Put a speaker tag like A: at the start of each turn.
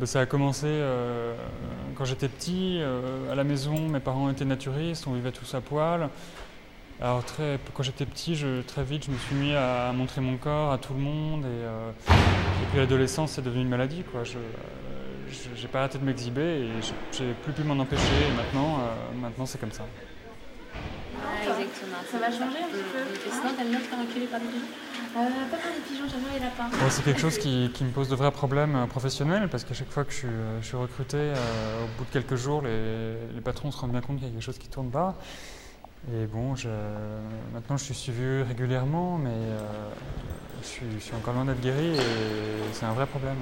A: bah, ça a commencé euh, quand j'étais petit. euh, à la maison, mes parents étaient naturistes, on vivait tous à poil. Alors très, quand j'étais petit, très vite, je me suis mis à montrer mon corps à tout le monde. Et, euh, puis l'adolescence, c'est devenu une maladie. Quoi. Je n'ai pas arrêté de m'exhiber et j'ai plus pu m'en empêcher. Et maintenant, maintenant c'est comme ça.
B: Ouais, exactement.
C: Ça va changer un petit peu.
B: Et sinon, t'aimes bien te faire enculer par des pigeons
C: Euh, pas par les pigeons, j'aime bien les lapins.
A: Bon, c'est quelque chose qui, qui me pose de vrais problèmes euh, professionnels parce qu'à chaque fois que je suis, euh, je suis recruté, euh, au bout de quelques jours, les, les patrons se rendent bien compte qu'il y a quelque chose qui ne tourne pas. Et bon, je, maintenant je suis suivi régulièrement, mais euh, je, suis, je suis encore loin d'être guéri et c'est un vrai problème.